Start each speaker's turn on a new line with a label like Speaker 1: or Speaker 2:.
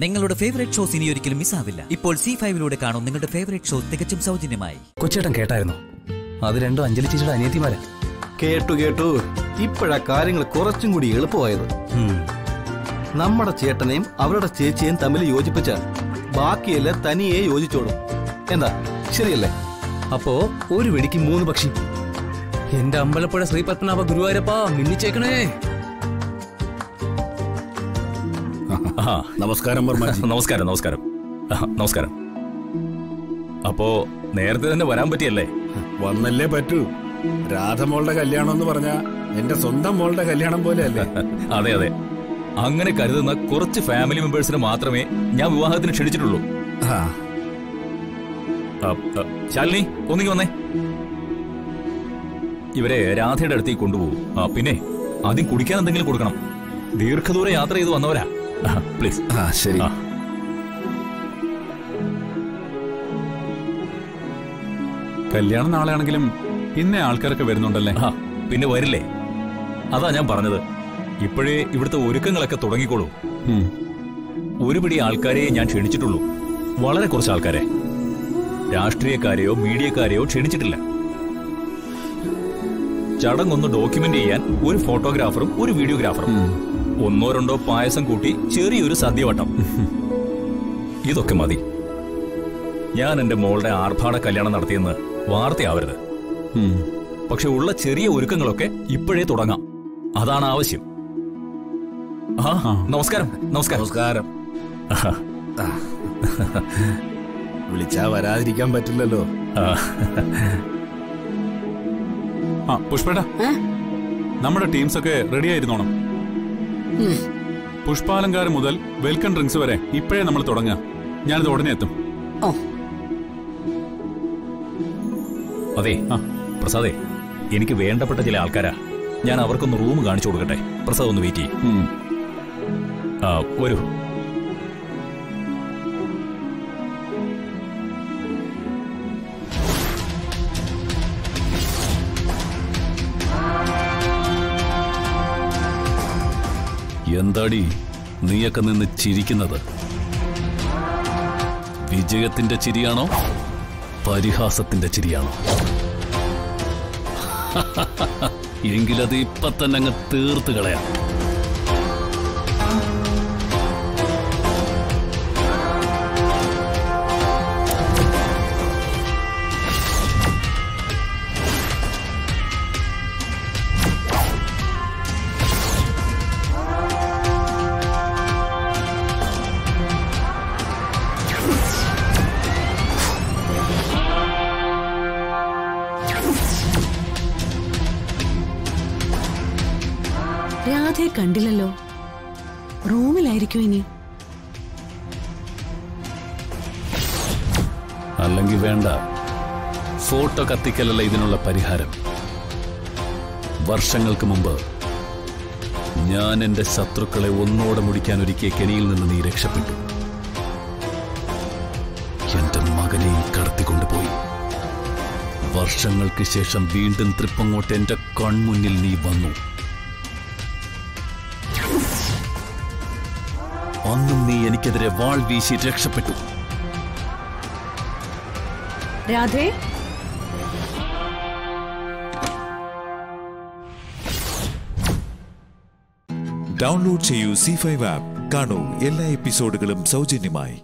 Speaker 1: നിങ്ങളുടെ favourite shows ഇനി ഒരിക്കലും മിസ്സാവില്ല ഇപ്പോൾ സി ഫൈവിലൂടെ കാണും നിങ്ങളുടെ ഫേവറേറ്റ് ഷോ തികച്ചും സൗജന്യമായി.
Speaker 2: കൊച്ചേട്ടൻ കേട്ടായിരുന്നു. അത് രണ്ടും അഞ്ജലി ചേച്ചിയുടെ അനിയത്തിമാരാ.
Speaker 3: കേട്ടു കേട്ടു. ഇപ്പോഴാ കാര്യങ്ങൾ കുറച്ചും കൂടി എളുപ്പമായത്. നമ്മുടെ ചേട്ടനെയും അവരുടെ ചേച്ചിയെയും തമ്മിൽ യോജിപ്പിച്ച ബാക്കിയെല്ലാം തനിയെ യോജിച്ചോളും. എന്താ? ശരിയല്ലേ?
Speaker 2: അപ്പോ ഒരു വെടിക്ക് മൂന്ന് പക്ഷി. എന്റെ അമ്പലപ്പുഴ ശ്രീ പത്മനാഭ ഗുരുവായൂരപ്പാ മിന്നിച്ചേക്കണേ.
Speaker 4: നമസ്കാരം വർമാജി
Speaker 5: നമസ്കാരം നമസ്കാരം. ആ, നമസ്കാരം. അപ്പോ നേരത്തെ തന്നെ വരാൻ പറ്റിയല്ലേ?
Speaker 4: വന്നല്ലേ പറ്റൂ. രാധ മോളുടെ കല്യാണം എന്ന് പറഞ്ഞാ എന്റെ സ്വന്തം മോളുടെ കല്യാണം പോലെ അല്ലേ
Speaker 5: അതെ അതെ. അങ്ങനെ കരുതുന്ന കുറച്ച് ഫാമിലി മെമ്പേഴ്സിന് മാത്രമേ ഞാൻ വിവാഹത്തിന് ക്ഷണിച്ചിട്ടുള്ളൂ.
Speaker 4: ആ,
Speaker 5: ആ, ആ, ശാലിനി ഒന്നിങ്ങി വന്നേ. ഇവരെ രാധയുടെ അടുത്തേക്ക് കൊണ്ടുപോകും. ആ പിന്നെ ആദ്യം കുടിക്കാൻ എന്തെങ്കിലും കൊടുക്കണം. ദീർഘദൂര യാത്ര ചെയ്ത് വന്നവരാ. ആ, പ്ലീസ്.
Speaker 4: ആ ശരി.
Speaker 6: കല്യാണം നാളെയാണെങ്കിലും ഇന്നേ ആൾക്കാരൊക്കെ വരുന്നുണ്ടല്ലേ?
Speaker 5: ആ പിന്നെ വരില്ലേ? അതാ ഞാൻ പറഞ്ഞത്. ഇപ്പോഴേ ഇവിടുത്തെ ഒരുക്കങ്ങളൊക്കെ തുടങ്ങിക്കോളൂ.
Speaker 6: ഒരുപിടി
Speaker 5: ഒരു പിടി ആൾക്കാരെ ഞാൻ ക്ഷണിച്ചിട്ടുള്ളൂ. വളരെ കുറച്ച് ആൾക്കാരെ. രാഷ്ട്രീയക്കാരെയോ മീഡിയക്കാരെയോ ക്ഷണിച്ചിട്ടില്ല. ചടങ്ങൊന്ന് ഡോക്യുമെന്റ് ചെയ്യാൻ ഒരു ഫോട്ടോഗ്രാഫറും ഒരു വീഡിയോഗ്രാഫറും. ഒന്നോ രണ്ടോ പായസം കൂട്ടി ചെറിയൊരു സദ്യവട്ടം ഇതൊക്കെ മതി. ഞാൻ എന്റെ മോളുടെ ആർഭാട കല്യാണം നടത്തിയെന്ന് വാർത്തയാവരുത്. പക്ഷെ ഉള്ള ചെറിയ ഒരുക്കങ്ങളൊക്കെ ഇപ്പോഴേ തുടങ്ങാം. അതാണ് ആവശ്യം. ആ നമസ്കാരം. നമസ്കാരം.
Speaker 4: നമസ്കാരം. വിളിച്ചാ വരാതിരിക്കാൻ പറ്റില്ലല്ലോ.
Speaker 5: ആ,
Speaker 6: ആ പുഷ്പേട്ടാ. നമ്മുടെ ടീംസ് ഒക്കെ റെഡി ആയിരുന്നോണം പുഷ്പാലങ്കാരം മുതൽ വെൽക്കം ഡ്രിങ്ക്സ് വരെ ഇപ്പോഴേ നമ്മൾ തുടങ്ങാം. ഞാനിത് ഉടനെ എത്തും.
Speaker 5: അതെ
Speaker 6: ആ.
Speaker 5: പ്രസാദേ എനിക്ക് വേണ്ടപ്പെട്ട ചില ആൾക്കാരാ. ഞാൻ അവർക്കൊന്ന് റൂം കാണിച്ചു കൊടുക്കട്ടെ. പ്രസാദ് ഒന്ന് വെയിറ്റ് ചെയ്യും. ആ വരൂ.
Speaker 7: എന്താടി നീയൊക്കെ നിന്ന് ചിരിക്കുന്നത്? വിജയത്തിന്റെ ചിരിയാണോ? പരിഹാസത്തിന്റെ ചിരിയാണോ? എങ്കിലത് ഇപ്പൊ തന്നെ അങ്ങ് തീർത്ത്
Speaker 8: രാധയെ കണ്ടില്ലല്ലോ. റൂമിലായിരിക്കും ഇനി.
Speaker 7: അല്ലെങ്കിൽ വേണ്ട. ഫോട്ടോ കത്തിക്കലല്ല ഇതിനുള്ള പരിഹാരം. വർഷങ്ങൾക്ക് മുമ്പ് ഞാൻ എന്റെ ശത്രുക്കളെ ഒന്നോടെ മുടിക്കാൻ ഒരുക്കിയ കെണിയിൽ നിന്ന് നീ രക്ഷപ്പെട്ടു. എന്റെ മകനെയും കടത്തിക്കൊണ്ടുപോയി വർഷങ്ങൾക്ക് ശേഷം വീണ്ടും തൃപ്പങ്ങോട്ട് എന്റെ കൺമുന്നിൽ നീ വന്നു. അന്നും നീ എനിക്കെതിരെ വാൾ വീശി രക്ഷപ്പെട്ടു.
Speaker 8: രാധേ?
Speaker 9: ഡൗൺലോഡ് ചെയ്യൂ സി ഫൈവ് ആപ്പ്. കാണൂ എല്ലാ എപ്പിസോഡുകളും സൗജന്യമായി.